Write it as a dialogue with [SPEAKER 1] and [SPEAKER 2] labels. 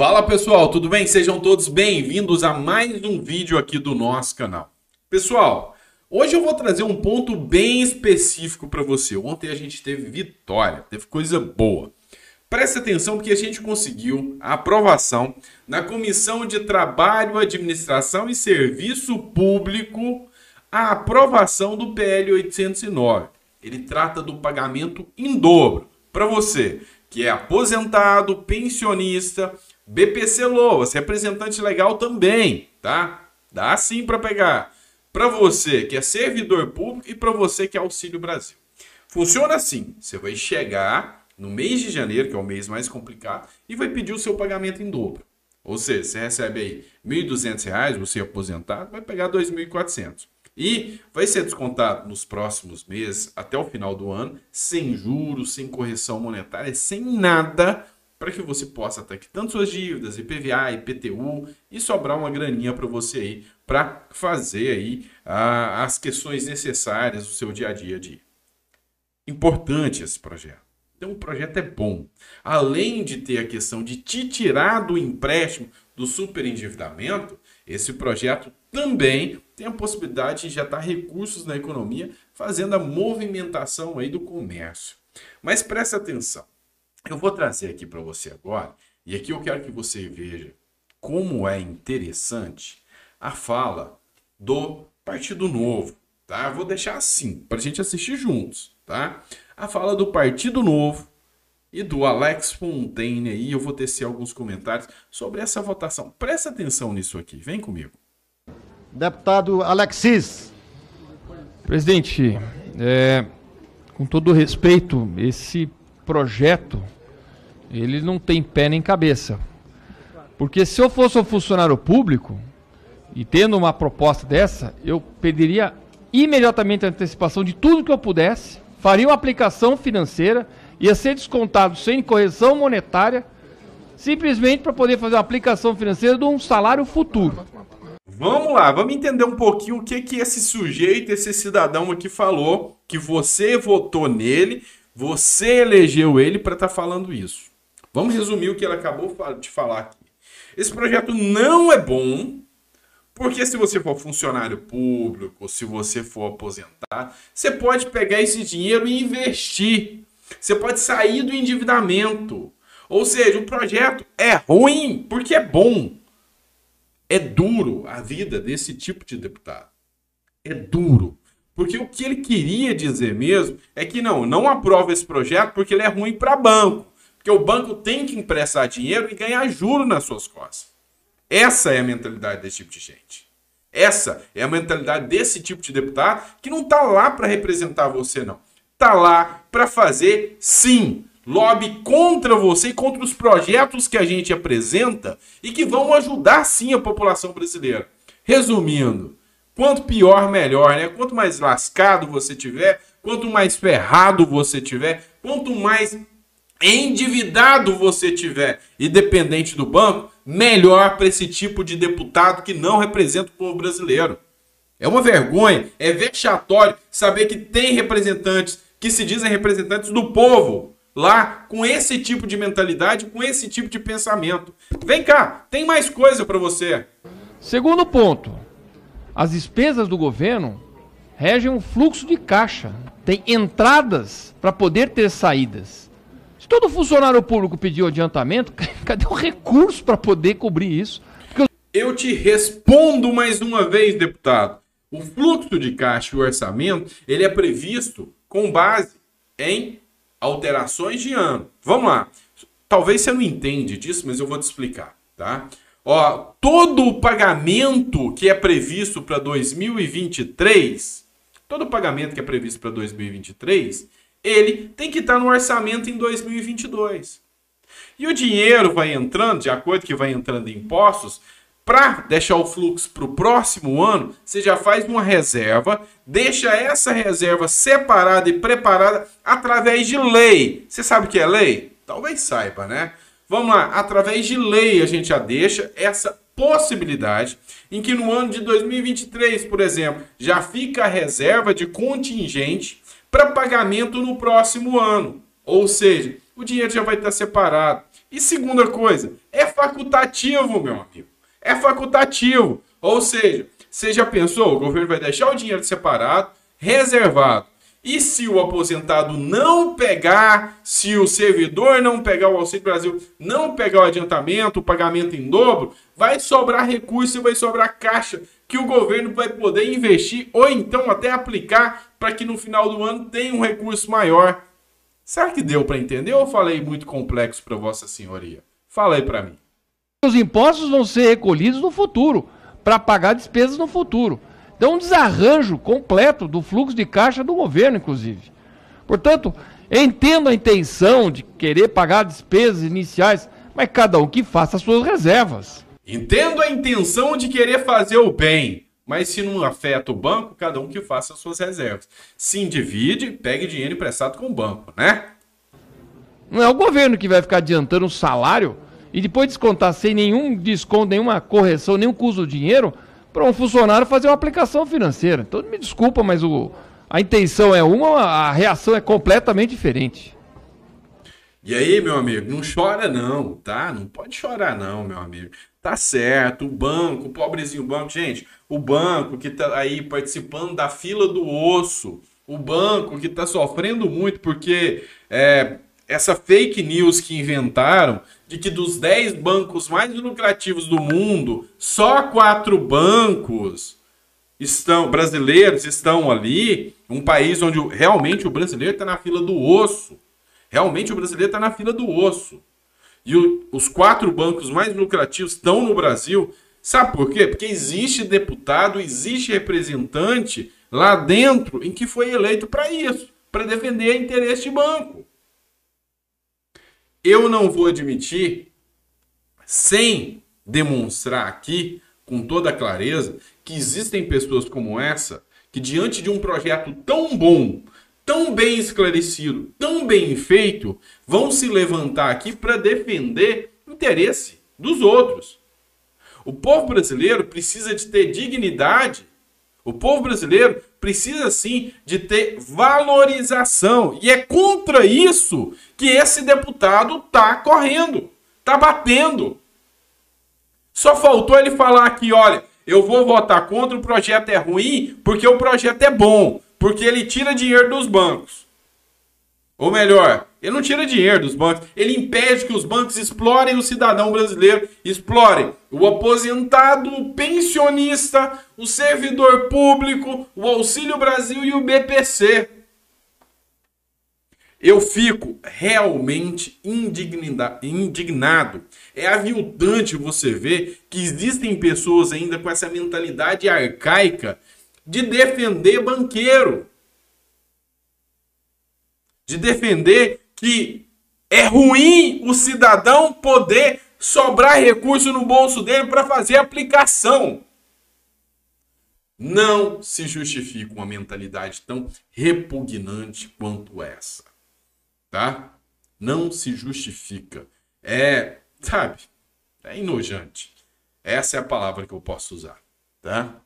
[SPEAKER 1] Fala pessoal, tudo bem? Sejam todos bem-vindos a mais um vídeo aqui do nosso canal. Pessoal, hoje eu vou trazer um ponto bem específico para você. Ontem a gente teve vitória, teve coisa boa. Preste atenção porque a gente conseguiu a aprovação na Comissão de Trabalho, Administração e Serviço Público a aprovação do PL 809. Ele trata do pagamento em dobro para você que é aposentado, pensionista, BPC Loas, representante legal também, tá? Dá sim para pegar. Para você que é servidor público e para você que é Auxílio Brasil. Funciona assim: você vai chegar no mês de janeiro, que é o mês mais complicado, e vai pedir o seu pagamento em dobro. Ou seja, você recebe aí R$ 1.200, você é aposentado, vai pegar R$ 2.400. E vai ser descontado nos próximos meses, até o final do ano, sem juros, sem correção monetária, sem nada, para que você possa quitando suas dívidas, IPVA, IPTU e sobrar uma graninha para você aí, para fazer aí a, as questões necessárias do seu dia a dia. dia. Importante esse projeto. Então o projeto é bom. Além de ter a questão de te tirar do empréstimo do superendividamento, esse projeto também tem a possibilidade de injetar recursos na economia, fazendo a movimentação aí do comércio. Mas preste atenção. Eu vou trazer aqui para você agora, e aqui eu quero que você veja como é interessante a fala do Partido Novo, tá? Eu vou deixar assim, para a gente assistir juntos, tá? A fala do Partido Novo e do Alex Fontaine aí, eu vou tecer alguns comentários sobre essa votação. Presta atenção nisso aqui, vem comigo.
[SPEAKER 2] Deputado Alexis.
[SPEAKER 3] Presidente, é, com todo respeito, esse projeto ele não tem pé nem cabeça. Porque se eu fosse um funcionário público e tendo uma proposta dessa, eu pediria imediatamente a antecipação de tudo que eu pudesse, faria uma aplicação financeira, ia ser descontado sem correção monetária, simplesmente para poder fazer uma aplicação financeira de um salário futuro.
[SPEAKER 1] Vamos lá, vamos entender um pouquinho o que que esse sujeito, esse cidadão aqui falou, que você votou nele, você elegeu ele para estar tá falando isso. Vamos resumir o que ele acabou de falar aqui. Esse projeto não é bom, porque se você for funcionário público, se você for aposentado, você pode pegar esse dinheiro e investir. Você pode sair do endividamento. Ou seja, o projeto é ruim porque é bom. É duro a vida desse tipo de deputado. É duro. Porque o que ele queria dizer mesmo é que não, não aprova esse projeto porque ele é ruim para banco. Porque o banco tem que emprestar dinheiro e ganhar juro nas suas costas. Essa é a mentalidade desse tipo de gente. Essa é a mentalidade desse tipo de deputado que não está lá para representar você, não. Está lá para fazer, sim, lobby contra você e contra os projetos que a gente apresenta e que vão ajudar sim a população brasileira. Resumindo, quanto pior, melhor, né? Quanto mais lascado você tiver, quanto mais ferrado você tiver, quanto mais endividado você tiver e dependente do banco, melhor para esse tipo de deputado que não representa o povo brasileiro. É uma vergonha, é vexatório saber que tem representantes que se dizem representantes do povo lá com esse tipo de mentalidade, com esse tipo de pensamento. Vem cá, tem mais coisa para você.
[SPEAKER 3] Segundo ponto, as despesas do governo regem um fluxo de caixa, tem entradas para poder ter saídas. Se todo funcionário público pediu adiantamento, cadê o recurso para poder cobrir isso?
[SPEAKER 1] Porque... Eu te respondo mais uma vez, deputado. O fluxo de caixa e o orçamento, ele é previsto com base em alterações de ano. Vamos lá. Talvez você não entende disso, mas eu vou te explicar, tá? Ó, todo o pagamento que é previsto para 2023, todo o pagamento que é previsto para 2023, ele tem que estar tá no orçamento em 2022. E o dinheiro vai entrando, de acordo que vai entrando em impostos, para deixar o fluxo para o próximo ano, você já faz uma reserva, deixa essa reserva separada e preparada através de lei. Você sabe o que é lei? Talvez saiba, né? Vamos lá, através de lei a gente já deixa essa possibilidade em que no ano de 2023, por exemplo, já fica a reserva de contingente para pagamento no próximo ano. Ou seja, o dinheiro já vai estar separado. E segunda coisa, é facultativo, meu amigo. É facultativo. Ou seja, você já pensou? O governo vai deixar o dinheiro separado, reservado. E se o aposentado não pegar, se o servidor não pegar o Auxílio Brasil, não pegar o adiantamento, o pagamento em dobro, vai sobrar recurso e vai sobrar caixa que o governo vai poder investir ou então até aplicar para que no final do ano tenha um recurso maior. Será que deu para entender ou falei muito complexo para Vossa Senhoria? Fala aí para mim.
[SPEAKER 3] Os impostos vão ser recolhidos no futuro para pagar despesas no futuro. Então, um desarranjo completo do fluxo de caixa do governo, inclusive. Portanto, entendo a intenção de querer pagar despesas iniciais, mas cada um que faça as suas reservas.
[SPEAKER 1] Entendo a intenção de querer fazer o bem, mas se não afeta o banco, cada um que faça as suas reservas. Se individe, pegue dinheiro emprestado com o banco, né?
[SPEAKER 3] Não é o governo que vai ficar adiantando o salário e depois descontar sem nenhum desconto, nenhuma correção, nenhum custo do dinheiro para um funcionário fazer uma aplicação financeira. Então me desculpa, mas o, a intenção é uma, a reação é completamente diferente.
[SPEAKER 1] E aí, meu amigo, não chora não, tá? Não pode chorar não, meu amigo. Tá certo, o banco, o pobrezinho banco, gente, o banco que tá aí participando da fila do osso, o banco que tá sofrendo muito porque é, essa fake news que inventaram de que dos 10 bancos mais lucrativos do mundo, só quatro bancos estão brasileiros estão ali, um país onde realmente o brasileiro está na fila do osso. Realmente o brasileiro está na fila do osso. E o, os quatro bancos mais lucrativos estão no Brasil. Sabe por quê? Porque existe deputado, existe representante lá dentro em que foi eleito para isso, para defender interesse de banco eu não vou admitir, sem demonstrar aqui com toda clareza, que existem pessoas como essa que, diante de um projeto tão bom, tão bem esclarecido, tão bem feito, vão se levantar aqui para defender o interesse dos outros. O povo brasileiro precisa de ter dignidade. O povo brasileiro precisa sim de ter valorização. E é contra isso que esse deputado tá correndo, tá batendo. Só faltou ele falar aqui, olha, eu vou votar contra, o projeto é ruim, porque o projeto é bom, porque ele tira dinheiro dos bancos. Ou melhor, ele não tira dinheiro dos bancos, ele impede que os bancos explorem o cidadão brasileiro, explorem o aposentado, o pensionista, o servidor público, o Auxílio Brasil e o BPC. Eu fico realmente indignado. É aviltante você ver que existem pessoas ainda com essa mentalidade arcaica de defender banqueiro de defender que é ruim o cidadão poder sobrar recurso no bolso dele para fazer aplicação. Não se justifica uma mentalidade tão repugnante quanto essa. Tá? Não se justifica. É, sabe? É enojante. Essa é a palavra que eu posso usar, tá?